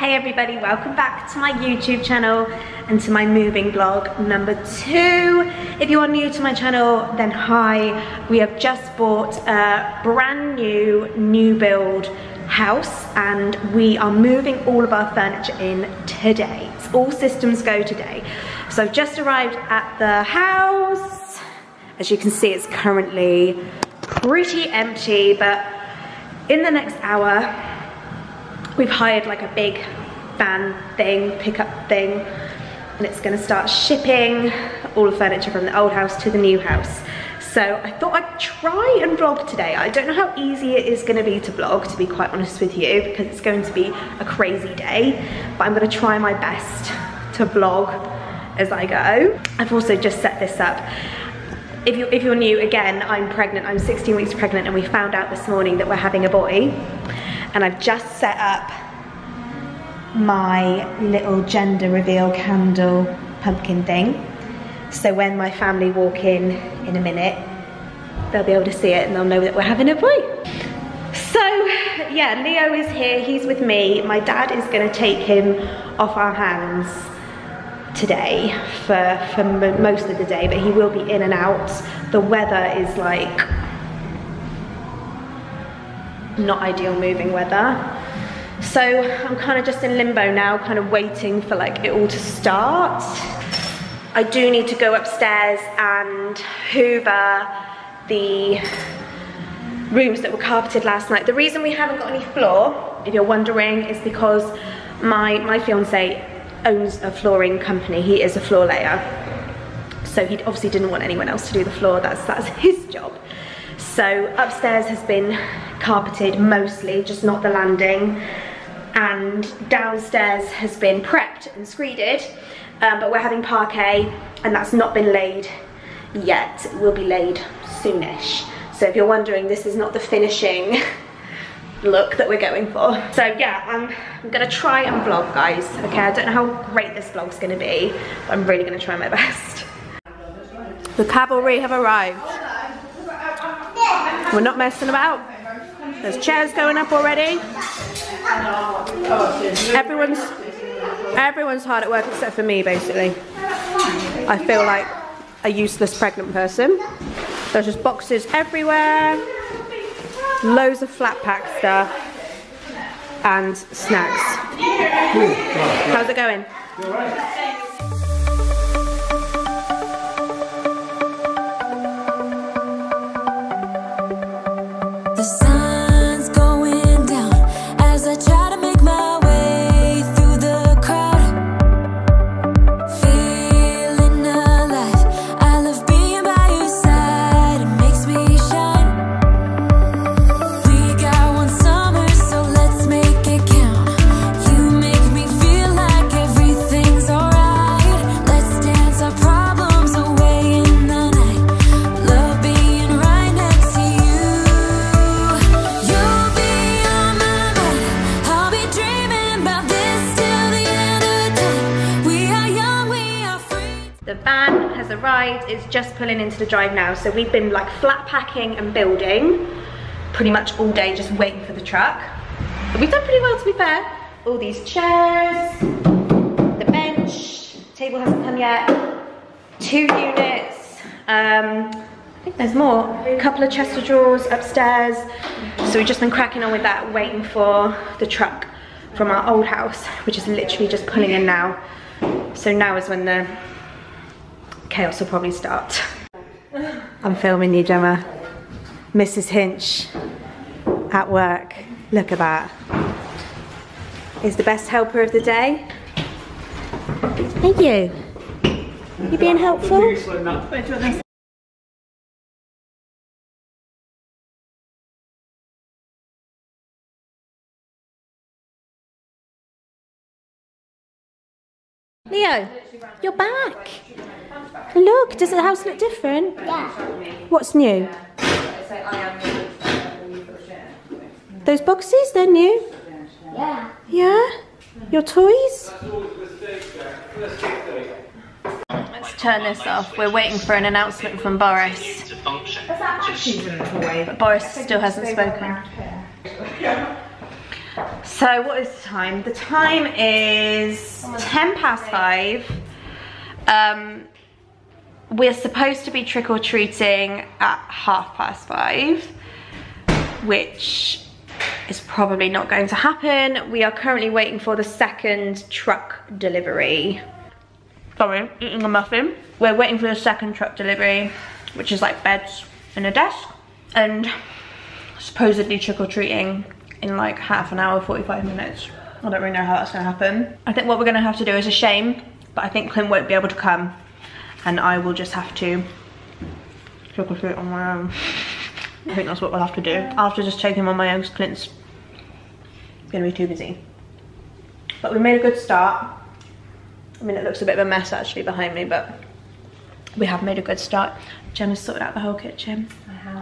Hey everybody, welcome back to my YouTube channel and to my moving blog number two. If you are new to my channel, then hi. We have just bought a brand new, new build house and we are moving all of our furniture in today. It's all systems go today. So I've just arrived at the house. As you can see, it's currently pretty empty, but in the next hour, we've hired like a big van thing, pickup thing, and it's gonna start shipping all the furniture from the old house to the new house. So I thought I'd try and vlog today. I don't know how easy it is gonna be to vlog, to be quite honest with you, because it's going to be a crazy day, but I'm gonna try my best to vlog as I go. I've also just set this up if, you, if you're new, again, I'm pregnant, I'm 16 weeks pregnant and we found out this morning that we're having a boy. And I've just set up my little gender reveal candle pumpkin thing. So when my family walk in in a minute, they'll be able to see it and they'll know that we're having a boy. So yeah, Leo is here, he's with me. My dad is gonna take him off our hands today for, for most of the day, but he will be in and out. The weather is like not ideal moving weather. So I'm kind of just in limbo now, kind of waiting for like it all to start. I do need to go upstairs and hoover the rooms that were carpeted last night. The reason we haven't got any floor, if you're wondering, is because my, my fiance owns a flooring company. He is a floor layer. So he obviously didn't want anyone else to do the floor. That's, that's his job. So upstairs has been carpeted mostly, just not the landing. And downstairs has been prepped and screeded. Um, but we're having parquet and that's not been laid yet. It will be laid soonish. So if you're wondering, this is not the finishing look that we're going for. So yeah, I'm, I'm gonna try and vlog guys, okay? I don't know how great this vlog's gonna be, but I'm really gonna try my best. The cavalry have arrived. We're not messing about. There's chairs going up already. Everyone's everyone's hard at work except for me basically. I feel like a useless pregnant person. There's just boxes everywhere loads of flat pack stuff and snacks. How's it going? Is just pulling into the drive now. So we've been like flat packing and building pretty much all day, just waiting for the truck. But we've done pretty well to be fair. All these chairs, the bench, table hasn't come yet, two units, um, I think there's more. A couple of chest of drawers upstairs. So we've just been cracking on with that, waiting for the truck from our old house, which is literally just pulling in now. So now is when the chaos will probably start. I'm filming you, Gemma. Mrs. Hinch at work. Look at that. Is the best helper of the day. Thank you. You being helpful? Leo, you're back. Look, does the house look different? Yeah. What's new? Those boxes, they're new? Yeah. Yeah? Your toys? Let's turn this off. We're waiting for an announcement from Boris. But Boris still hasn't spoken. So what is the time? The time is 10 past 5. Um, we're supposed to be trick-or-treating at half past 5, which is probably not going to happen. We are currently waiting for the second truck delivery. Sorry, eating a muffin. We're waiting for the second truck delivery, which is like beds and a desk. And supposedly trick-or-treating in like half an hour, 45 minutes. I don't really know how that's gonna happen. I think what we're gonna have to do is a shame, but I think Clint won't be able to come and I will just have to trick-or-treat on my own. I think that's what we'll have to do. I'll have to just take him on my own because Clint's gonna be too busy. But we made a good start. I mean, it looks a bit of a mess actually behind me, but we have made a good start. Jenna's sorted out the whole kitchen.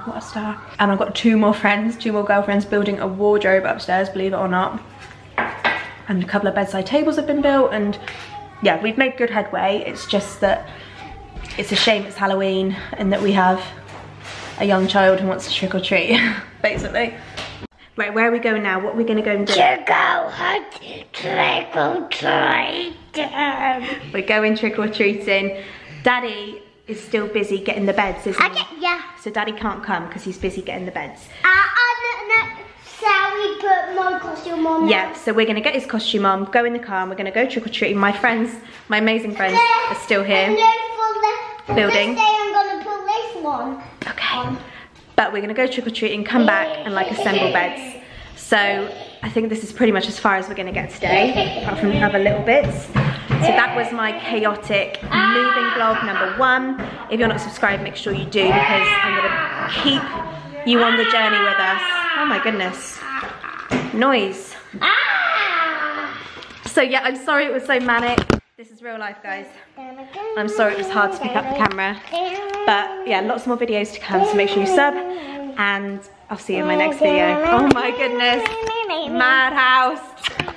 What a star. And I've got two more friends, two more girlfriends building a wardrobe upstairs, believe it or not. And a couple of bedside tables have been built and yeah, we've made good headway. It's just that it's a shame it's Halloween and that we have a young child who wants to trick or treat, basically. Right, where are we going now? What are we gonna go and do? To go trick or treat. We're going trick or treating. Daddy is still busy getting the beds, isn't he? Okay, yeah. So Daddy can't come because he's busy getting the beds. Uh, no. Put my costume on. Yeah, so we're gonna get his costume on, go in the car, and we're gonna go trick or treating. My friends, my amazing friends, are still here. And then for the, Building. I'm gonna put this one. Okay. But we're gonna go trick or treating, come back, and like assemble beds. So I think this is pretty much as far as we're gonna get today, apart from the other little bits. So that was my chaotic moving vlog number one. If you're not subscribed, make sure you do because I'm gonna keep you on the journey with us. Oh my goodness. Noise. Ah! So yeah, I'm sorry it was so manic. This is real life, guys. I'm sorry it was hard to pick up the camera. But yeah, lots more videos to come, so make sure you sub. And I'll see you in my next video. Oh my goodness. Madhouse.